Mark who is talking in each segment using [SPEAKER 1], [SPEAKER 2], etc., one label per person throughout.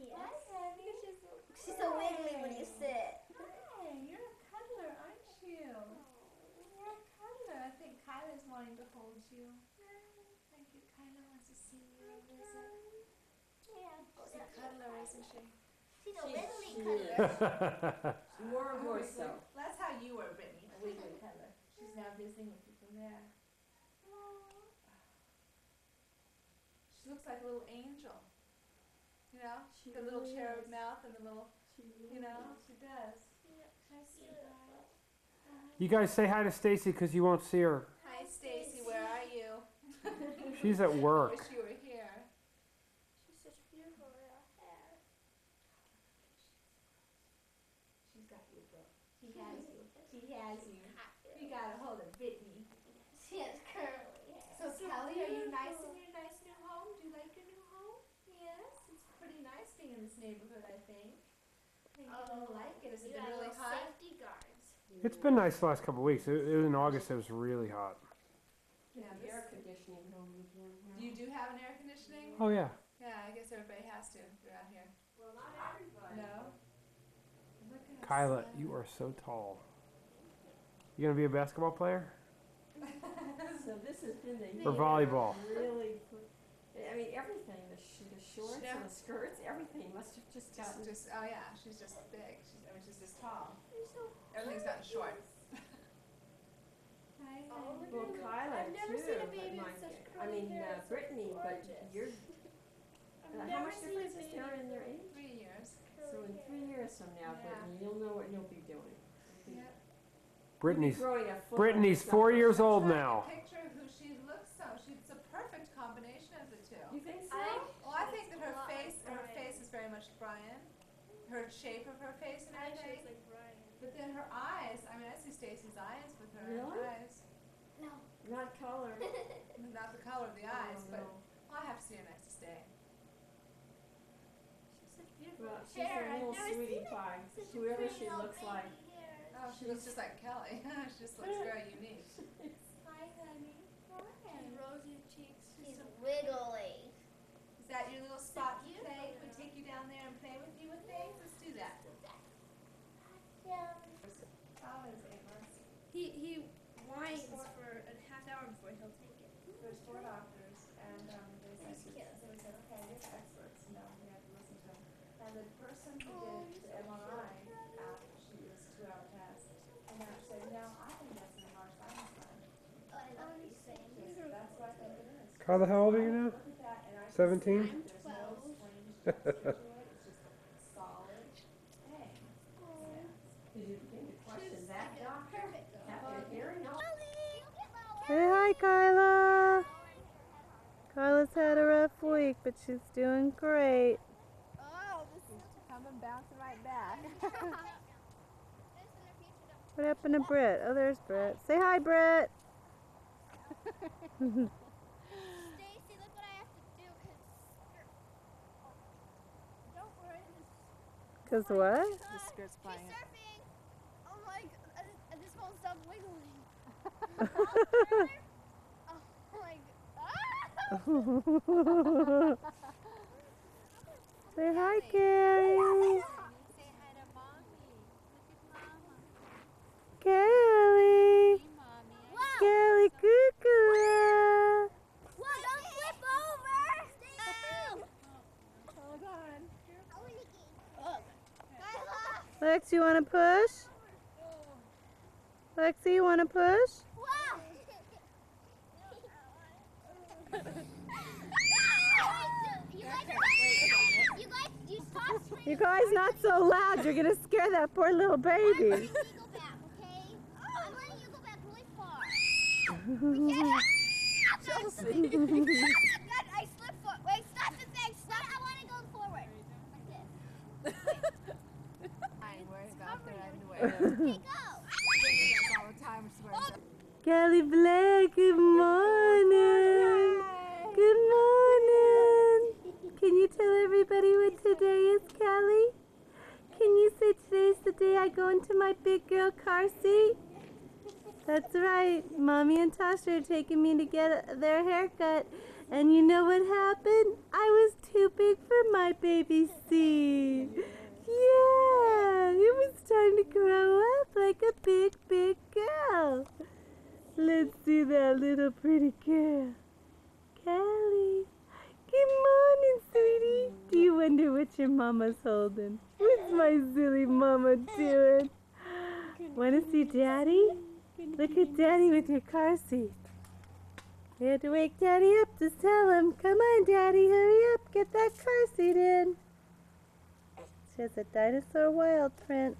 [SPEAKER 1] Yes.
[SPEAKER 2] Hi, Abby.
[SPEAKER 1] She's so, she's so wiggly when you sit.
[SPEAKER 2] Hi, you're a cuddler, aren't you? You're a cuddler. I think Kyla's wanting to hold you. I think Kyla wants to see you and visit.
[SPEAKER 1] Yeah.
[SPEAKER 2] She's a cuddler, isn't she?
[SPEAKER 1] She's a wiggly
[SPEAKER 3] she
[SPEAKER 1] cuddler.
[SPEAKER 3] More and more so.
[SPEAKER 2] That's how you were, Brittany, a wiggly mm-hmm. cuddler. She's now visiting with you from there. She looks like a little angel. You know?
[SPEAKER 3] She
[SPEAKER 2] the little
[SPEAKER 3] really
[SPEAKER 2] cherub
[SPEAKER 3] is.
[SPEAKER 2] mouth and the little,
[SPEAKER 3] She
[SPEAKER 2] you know,
[SPEAKER 3] really
[SPEAKER 2] she does. Hi,
[SPEAKER 4] You guys say hi to Stacy because you won't see her.
[SPEAKER 2] Hi, Stacy. Where are you?
[SPEAKER 4] She's at work.
[SPEAKER 2] Wish you were here.
[SPEAKER 1] She's such beautiful little hair.
[SPEAKER 2] She's got you, bro. She has you. She has you. You got a hold of Brittany.
[SPEAKER 1] She has curly hair.
[SPEAKER 2] So, Kelly, are you nice in your nice new home? Do you like your new home? Yes. It's pretty nice being in this neighborhood, I think. I think you'll like it. Has it been really hot?
[SPEAKER 1] Safety guards.
[SPEAKER 4] It's been nice the last couple of weeks. It, it was in August. It was really hot.
[SPEAKER 2] Yeah,
[SPEAKER 3] The air conditioning.
[SPEAKER 2] Do you do have an air conditioning?
[SPEAKER 4] Oh yeah.
[SPEAKER 2] Yeah, I guess everybody has to around here.
[SPEAKER 3] Well, not everybody.
[SPEAKER 2] No? Look at us.
[SPEAKER 4] Kyla, you are so tall. You gonna be a basketball player?
[SPEAKER 3] So this has been the
[SPEAKER 4] Or volleyball.
[SPEAKER 3] Really, put- I mean, everything, the, sh- the shorts
[SPEAKER 2] Yeah.
[SPEAKER 3] and the skirts, everything must have just
[SPEAKER 2] Just,
[SPEAKER 3] gotten.
[SPEAKER 2] just, oh yeah, she's just big. She's, I mean, she's just tall.
[SPEAKER 1] You're so
[SPEAKER 2] Everything's gotten short. Hi,
[SPEAKER 1] Oh,
[SPEAKER 2] honey.
[SPEAKER 3] Well, Kyla
[SPEAKER 1] I've never
[SPEAKER 3] too,
[SPEAKER 1] seen a
[SPEAKER 3] but
[SPEAKER 1] baby with
[SPEAKER 3] my,
[SPEAKER 1] such
[SPEAKER 3] I
[SPEAKER 1] curly
[SPEAKER 3] mean,
[SPEAKER 1] hair.
[SPEAKER 3] uh,
[SPEAKER 1] It's
[SPEAKER 3] Brittany, but
[SPEAKER 1] gorgeous.
[SPEAKER 3] you're,
[SPEAKER 1] I've
[SPEAKER 3] uh, how
[SPEAKER 1] never
[SPEAKER 3] much
[SPEAKER 1] seen a
[SPEAKER 3] difference is
[SPEAKER 1] baby
[SPEAKER 3] there in
[SPEAKER 1] with
[SPEAKER 3] their age?
[SPEAKER 2] Three years.
[SPEAKER 3] So in three
[SPEAKER 1] hair.
[SPEAKER 3] years from now,
[SPEAKER 2] Yeah.
[SPEAKER 3] Brittany, you'll know what you'll be doing.
[SPEAKER 2] Yeah.
[SPEAKER 4] Brittany's
[SPEAKER 3] You'll be growing a foot
[SPEAKER 4] Brittany's four years old now.
[SPEAKER 2] Picture who she looks so. She's a perfect combination of the two.
[SPEAKER 3] You think so?
[SPEAKER 1] I-
[SPEAKER 2] Well, I think that
[SPEAKER 1] She's a
[SPEAKER 2] her
[SPEAKER 1] lot
[SPEAKER 2] face,
[SPEAKER 1] like
[SPEAKER 2] her
[SPEAKER 1] Brian.
[SPEAKER 2] face is very much Brian. Her shape of her face and
[SPEAKER 1] I actually
[SPEAKER 2] everything.
[SPEAKER 1] was like Brian.
[SPEAKER 2] But then her eyes, I mean, I see Stacy's eyes with her
[SPEAKER 3] Really?
[SPEAKER 2] eyes.
[SPEAKER 1] No.
[SPEAKER 3] Not color.
[SPEAKER 2] Not the color of the eyes,
[SPEAKER 3] Oh,
[SPEAKER 2] but
[SPEAKER 3] no.
[SPEAKER 2] well, I have to see her next day.
[SPEAKER 1] She's such beautiful
[SPEAKER 3] Well, she's
[SPEAKER 1] hair.
[SPEAKER 3] a
[SPEAKER 1] I've
[SPEAKER 3] little
[SPEAKER 1] never
[SPEAKER 3] sweetie
[SPEAKER 1] seen it.
[SPEAKER 3] pie, whoever she looks like.
[SPEAKER 1] hair.
[SPEAKER 2] Oh, she looks just like Kelly. she just looks very unique.
[SPEAKER 1] Hi, honey. She's rosy cheeks. She's
[SPEAKER 5] She's
[SPEAKER 1] so
[SPEAKER 5] wiggly.
[SPEAKER 2] Is that your little spot to
[SPEAKER 1] beautiful,
[SPEAKER 2] play? Can we
[SPEAKER 1] yeah.
[SPEAKER 2] take you down there and play with you with things? Let's do that.
[SPEAKER 1] Yeah.
[SPEAKER 2] How is Amos?
[SPEAKER 1] He he whines for a half hour before he'll take it.
[SPEAKER 2] There's four doctors, and um, they said,
[SPEAKER 1] He's cute.
[SPEAKER 2] so we said, okay, you're the experts, you know, we have to listen to them. And the person who
[SPEAKER 1] Oh,
[SPEAKER 2] did the MRI after she was two-hour test, and now she said, no, I think that's an MR sinus line.
[SPEAKER 1] Oh, I love these things.
[SPEAKER 2] That's what I think it is.
[SPEAKER 4] Kyla, how old are you now?
[SPEAKER 2] Look at that, and I can
[SPEAKER 4] 17?
[SPEAKER 2] see
[SPEAKER 1] I'm 12.
[SPEAKER 2] strange texture to it, it's just a solid thing.
[SPEAKER 3] Did you begin to question that doctor?
[SPEAKER 1] Perfect though.
[SPEAKER 3] After hearing all
[SPEAKER 6] Say hi, Kyla. Kyla's had a rough week, but she's doing great.
[SPEAKER 1] Oh, this is
[SPEAKER 2] Coming bouncing right back.
[SPEAKER 6] What happened to Britt? Oh, there's Britt. Say hi, Britt.
[SPEAKER 5] Stacy, look what I have to do. Cause
[SPEAKER 1] don't worry.
[SPEAKER 6] Cause what?
[SPEAKER 2] The skirt's
[SPEAKER 5] she's
[SPEAKER 2] flying.
[SPEAKER 5] surfing. Oh my god, I just won't stop wiggling. oh my oh god.
[SPEAKER 6] Say hi, Carrie.
[SPEAKER 5] Say hi to mommy. Look at mama.
[SPEAKER 6] Kelly. Kelly Cuckoo.
[SPEAKER 5] Whoa, don't flip over! Stay
[SPEAKER 2] Hold on.
[SPEAKER 6] Lex, you want to push? Lexi, you want to push?
[SPEAKER 5] You like you like you stop screaming.
[SPEAKER 6] You guys, not so loud. You're gonna scare that poor little baby.
[SPEAKER 5] letting you go back, okay? I'm letting you go back really far. I slipped wait, stop the thing, stop I forward.
[SPEAKER 2] Underwear.
[SPEAKER 5] Okay, go.
[SPEAKER 2] She's wearing
[SPEAKER 6] Kelly Black, good morning. Good morning. Can you tell everybody what today is, Kelly? Can you say today's the day I go into my big girl car seat? That's right. Mommy and Tasha are taking me to get their haircut. And you know what happened? I was too big for my baby seat. Yeah, it was time to grow up like a big, big girl. Let's see that little pretty girl. Callie. Good morning, sweetie. Do you wonder what your mama's holding? What's my silly mama doing? Want to see daddy? Look at daddy with your car seat. You had to wake daddy up to tell him, come on, daddy, hurry up, get that car seat in. She has a dinosaur wild print.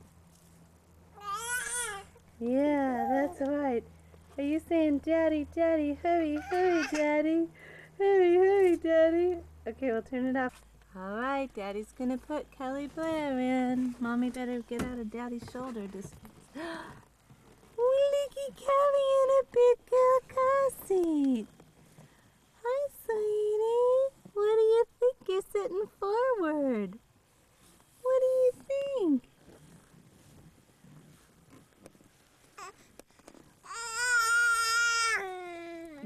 [SPEAKER 6] Yeah, that's right. Are you saying, Daddy, Daddy, hurry, hurry, Daddy? Hurry, hurry, Daddy. Okay, we'll turn it off. All right, Daddy's gonna put Kelly Blair in. Mommy better get out of Daddy's shoulder distance. Looky Kelly in a big girl car seat. Hi, sweetie. What do you think? You're sitting forward. What do you think?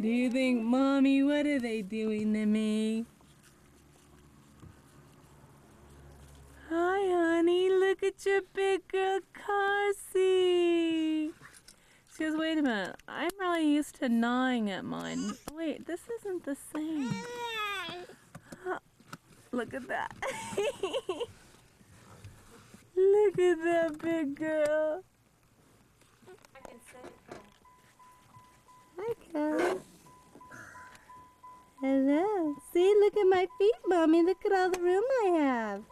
[SPEAKER 6] Do you think, Mommy, what are they doing to me? Hi, honey. Look at your big girl car seat. Goes, wait a minute. I'm really used to gnawing at mine. Wait, this isn't the same. Look at that. Look at that big girl. Hi, Kelly. Hello. See, look at my feet, Mommy. Look at all the room I have.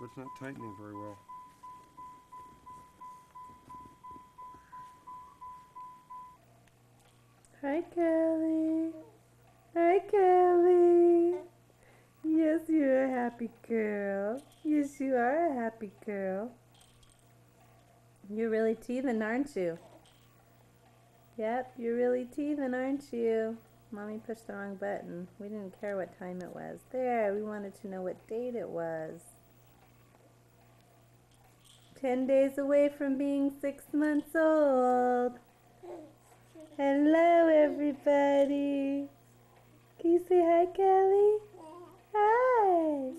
[SPEAKER 4] But it's not tightening very well.
[SPEAKER 6] Hi, Kelly. Hi, Kelly. Yes, you're a happy girl. Yes, you are a happy girl. You're really teething, aren't you? Yep, you're really teething, aren't you? Mommy pushed the wrong button. We didn't care what time it was. There, we wanted to know what date it was. Ten days away from being six months old. Hello, everybody. Can you say hi, Kelly? Hi.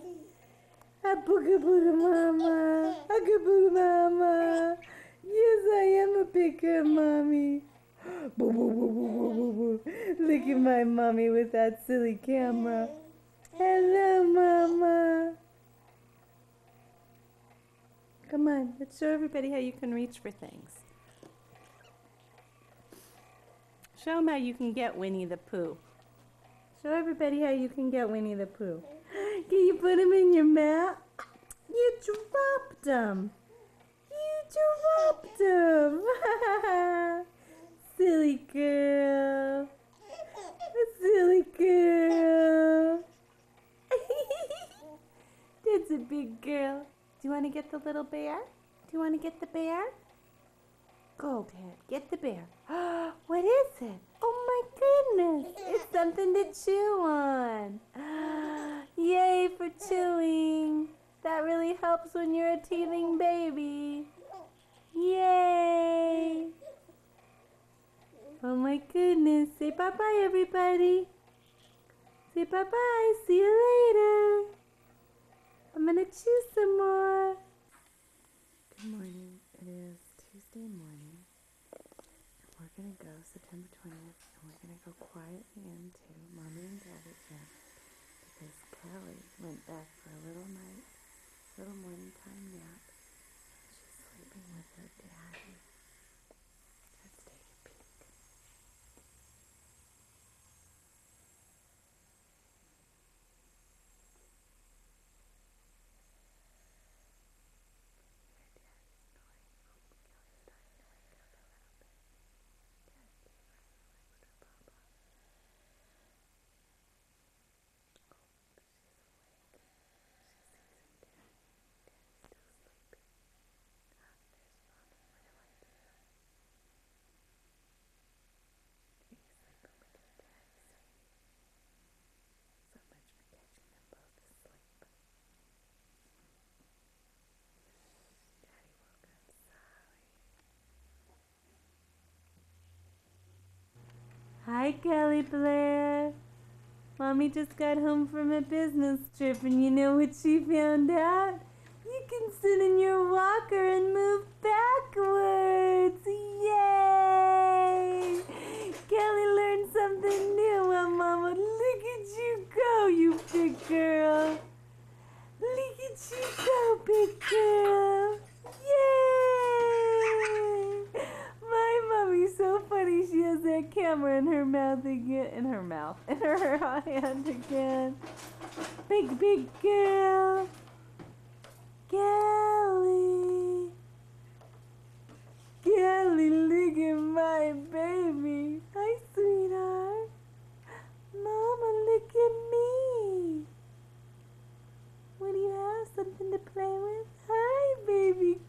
[SPEAKER 6] A booga booga mama. A booga mama. Yes, I am a girl, mommy. Boo, boo, boo, boo, boo, boo, boo. Look at my mommy with that silly camera. Hello, mama. Come on, let's show everybody how you can reach for things. Show them how you can get Winnie the Pooh. Show everybody how you can get Winnie the Pooh. Can you put him in your mouth? You dropped him. You dropped him. Silly girl. Silly girl. That's a big girl. Do you want to get the little bear? Do you want to get the bear? Go, Dad. Get the bear. what is it? Oh my goodness. It's something to chew on. Yay for chewing. That really helps when you're a teething baby. Yay. Oh my goodness. Say bye bye, everybody. Say bye bye. See you later. I'm going to chew some more. Good morning. It is Tuesday morning. To go September 20th and we're to go quietly into Mommy and Daddy's room because Kelly went back for a little night, little morning time nap. Hi, Kelly Blair. Mommy just got home from a business trip, and you know what she found out? You can sit in your walker and move backwards. Yay! Kelly learned something new, huh, Mama? Look at you go, you big girl. Look at you go, big girl. Yay! My mommy's She has that camera in her mouth again. In her mouth. In her hand again. Big, big girl. Kelly. Kelly, look at my baby. Hi, sweetheart. Mama, look at me. What do you have? Something to play with? Hi, baby.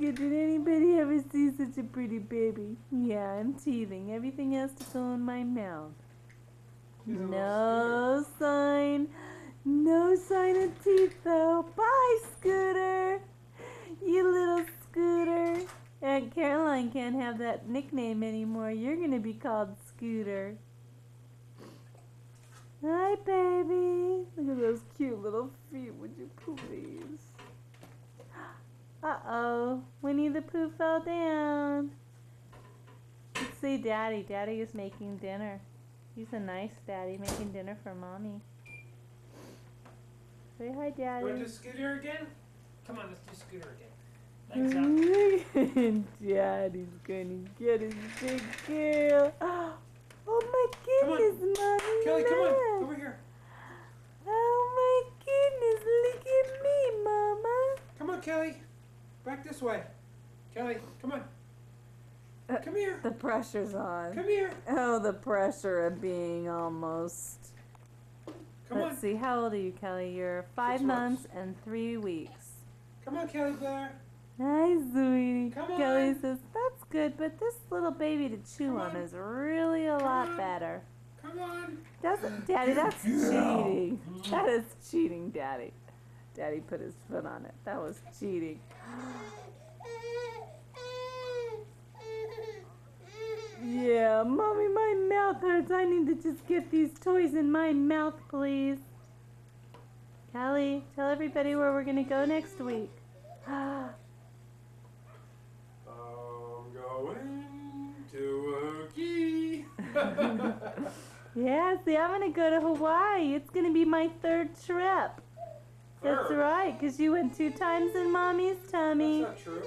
[SPEAKER 6] Did anybody ever see such a pretty baby? Yeah, I'm teething. Everything has to go in my mouth.
[SPEAKER 4] She's
[SPEAKER 6] No sign. No sign of teeth though. Bye, Scooter. You little Scooter. Aunt Caroline can't have that nickname anymore. You're gonna be called Scooter. Hi, baby. Look at those cute little feet, would you please? Uh oh, Winnie the Pooh fell down. Let's see Daddy. Daddy is making dinner. He's a nice daddy making dinner for mommy. Say hi,
[SPEAKER 4] Daddy. want to do Scooter again? Come on, let's do Scooter again.
[SPEAKER 6] Daddy's gonna get his big girl. Oh my
[SPEAKER 4] Come on.
[SPEAKER 6] goodness, mommy.
[SPEAKER 4] Kelly, come on. Over here.
[SPEAKER 6] Oh my goodness, look at me, mama.
[SPEAKER 4] Come on, Kelly. Back this way. Kelly, come on.
[SPEAKER 6] Uh,
[SPEAKER 4] Come here.
[SPEAKER 6] The pressure's on.
[SPEAKER 4] Come here.
[SPEAKER 6] Oh, the pressure of being almost.
[SPEAKER 4] Come
[SPEAKER 6] Let's
[SPEAKER 4] on.
[SPEAKER 6] see, how old are you, Kelly? You're five
[SPEAKER 4] months.
[SPEAKER 6] months and three weeks.
[SPEAKER 4] Come on, Kelly Blair.
[SPEAKER 6] Hi, sweetie.
[SPEAKER 4] Come
[SPEAKER 6] Kelly says, that's good, but this little baby to chew
[SPEAKER 4] Come
[SPEAKER 6] on
[SPEAKER 4] on.
[SPEAKER 6] is really a
[SPEAKER 4] Come
[SPEAKER 6] lot
[SPEAKER 4] on.
[SPEAKER 6] better.
[SPEAKER 4] Come on.
[SPEAKER 6] That's, Daddy, that's cheating. That is cheating, Daddy. Daddy put his foot on it. That was cheating. Yeah, mommy, my mouth hurts. I need to just get these toys in my mouth, please. Callie, tell everybody where we're gonna go next week.
[SPEAKER 4] I'm going to a
[SPEAKER 6] yeah, see, I'm gonna go to Hawaii. It's gonna be my third trip. That's right, 'cause you went two times in mommy's tummy.
[SPEAKER 4] That's not true.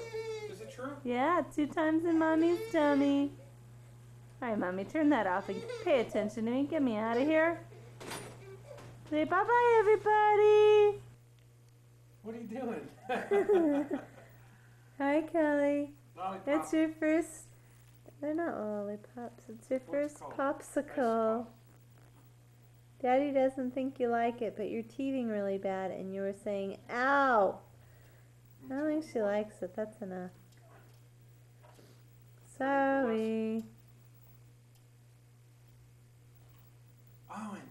[SPEAKER 4] Is it true?
[SPEAKER 6] Yeah, two times in mommy's tummy. All right, mommy, turn that off and pay attention to me. Get me out of here. Say bye bye, everybody.
[SPEAKER 4] What are you doing?
[SPEAKER 6] Hi, Kelly.
[SPEAKER 4] Lollipop.
[SPEAKER 6] It's your first. They're not lollipops. It's your
[SPEAKER 4] What's it
[SPEAKER 6] first
[SPEAKER 4] called?
[SPEAKER 6] popsicle. Daddy doesn't think you like it, but you're teething really bad, and you were saying, "Ow." I don't think she likes it. That's enough. Sorry.
[SPEAKER 4] Orange.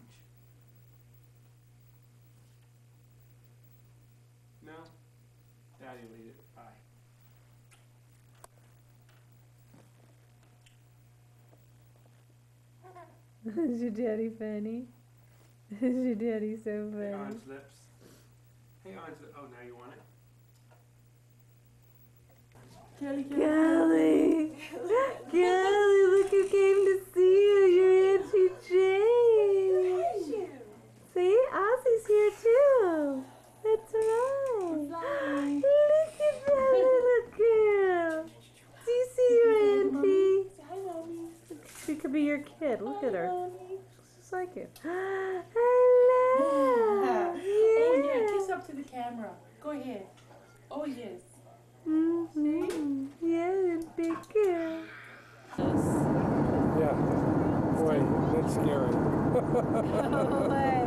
[SPEAKER 4] No. Daddy will eat it. Bye.
[SPEAKER 6] Is your daddy funny? Is your daddy so
[SPEAKER 4] Hey,
[SPEAKER 6] funny?
[SPEAKER 4] orange lips. Hey, orange lips. Oh, now you want it?
[SPEAKER 6] Kelly! Kelly, look who came to see you, your Auntie Jane! See, Ozzy's here too! That's right! Look at that little girl! Do you see your auntie? Hi, mommy. She could be your kid. Look at her. Just like you. Hello!
[SPEAKER 3] Oh yeah, kiss up to the camera. Go ahead. Oh yes.
[SPEAKER 6] Mm-hmm. Yeah, the big girl.
[SPEAKER 4] Yeah. Boy, that's scary.
[SPEAKER 6] No way.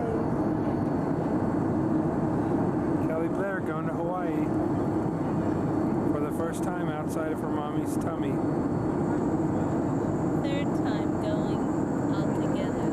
[SPEAKER 4] Kelly Blair going to Hawaii for the first time outside of her mommy's tummy.
[SPEAKER 6] Third time going all together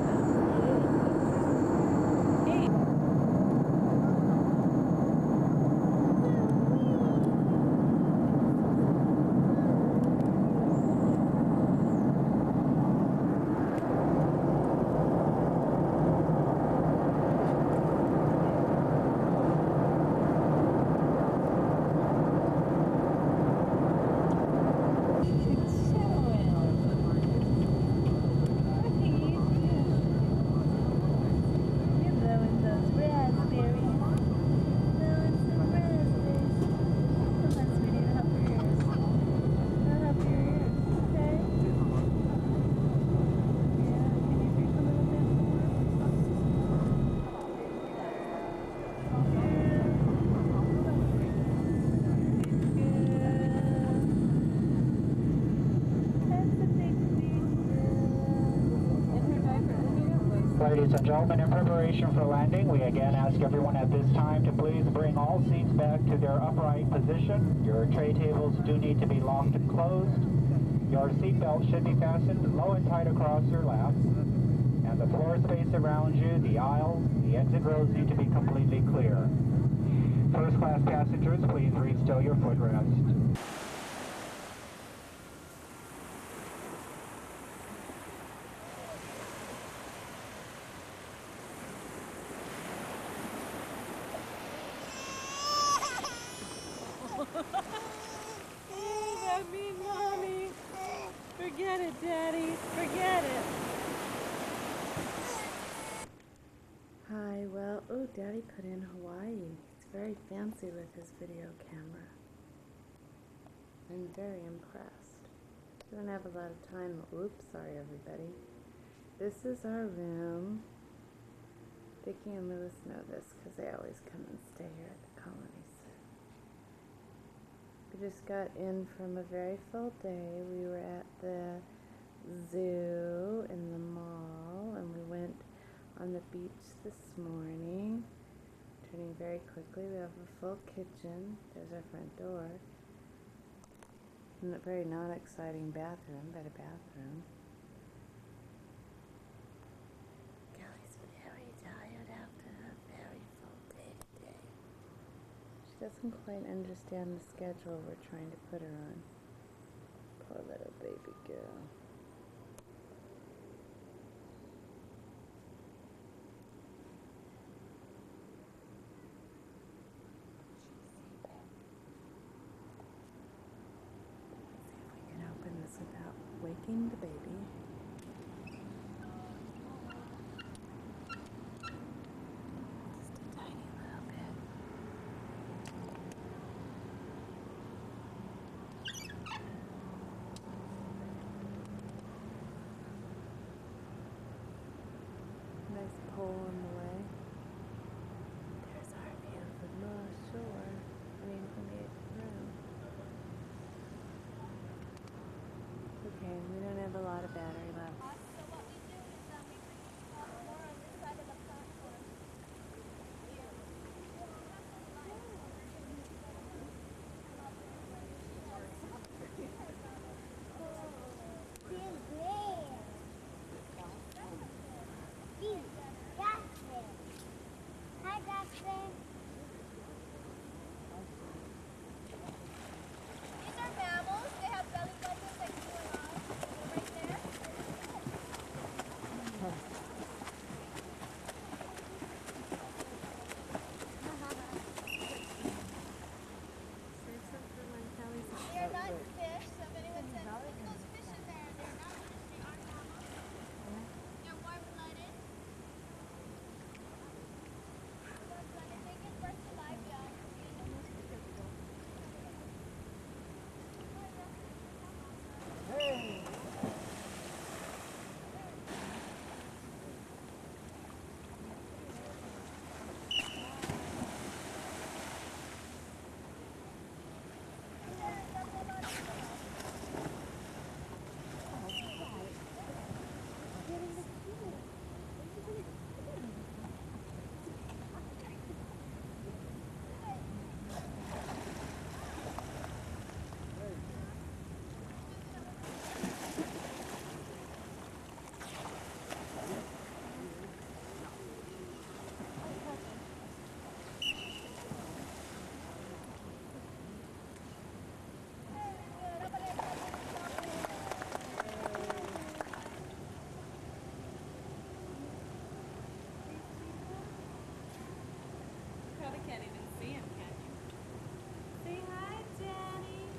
[SPEAKER 6] Hey.
[SPEAKER 7] Ladies and gentlemen, in preparation for landing, we again ask everyone at this time to please bring all seats back to their upright position. Your tray tables do need to be locked and closed. Your seatbelt should be fastened low and tight across your lap. And the floor space around you, the aisles, the exit rows need to be completely clear. First class passengers, please re-stow your footrest.
[SPEAKER 6] Oh, that mean mommy. Forget it, Daddy. Forget it. Hi, well, oh, Daddy put in Hawaii. He's very fancy with his video camera. I'm very impressed. Don't have a lot of time. Oops, sorry, everybody. This is our room. Vicky and Lewis know this because they always come and stay here at the colonies. We just got in from a very full day. We were at the zoo in the mall on the beach this morning. Turning very quickly, we have a full kitchen. There's our front door. And a very non exciting bathroom, but a bathroom. Kelly's very tired after a very full day today. She doesn't quite understand the schedule we're trying to put her on. Poor little baby girl. See if we can open this without waking the baby.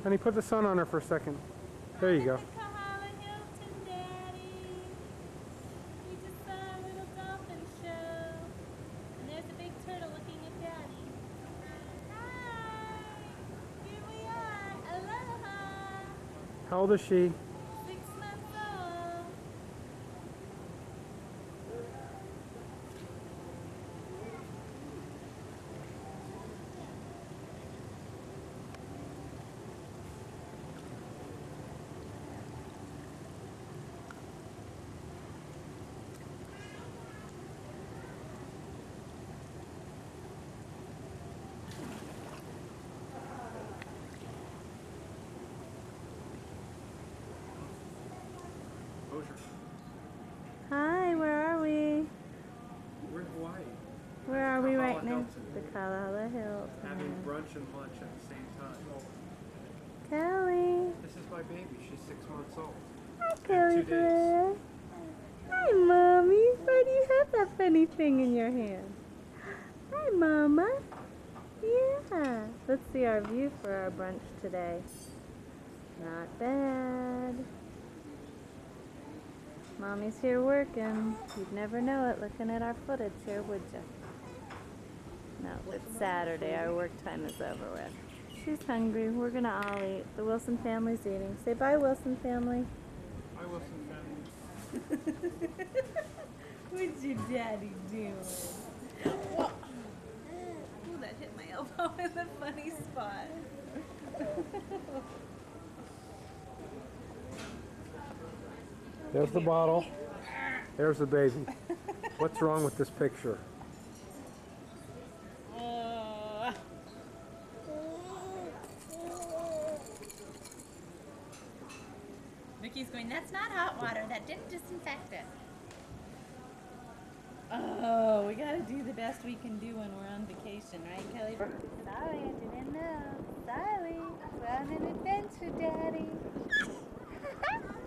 [SPEAKER 6] Daddy.
[SPEAKER 4] he put the sun on her for a second. There you go.
[SPEAKER 6] How old is We just saw a little dolphin show. And there's a big turtle looking at Daddy. Hi. Here we are. Aloha.
[SPEAKER 4] How old is she?
[SPEAKER 6] Six months old. Hi, where are we?
[SPEAKER 4] We're in Hawaii,
[SPEAKER 6] Where are we right
[SPEAKER 4] Kahala
[SPEAKER 6] now?
[SPEAKER 4] Hilton.
[SPEAKER 6] The Kalahala Hills.
[SPEAKER 4] having brunch and lunch at the same time.
[SPEAKER 6] Kelly.
[SPEAKER 4] This is my baby. She's six months old.
[SPEAKER 6] Hi, Kelly Hi, Mommy. Why do you have that funny thing in your hand? Hi, Mama. Yeah. Let's see our view for our brunch today. Not bad. Mommy's here working. You'd never know it looking at our footage here, would you? No, it's Saturday. Our work time is over with. She's hungry. We're gonna all eat. The Wilson family's eating. Say bye, Wilson family.
[SPEAKER 4] Hi, Wilson family.
[SPEAKER 6] What's your daddy doing? Ooh, that hit my elbow in the funny spot.
[SPEAKER 4] There's the bottle. There's the baby. What's wrong with this picture?
[SPEAKER 6] on an adventure, Daddy.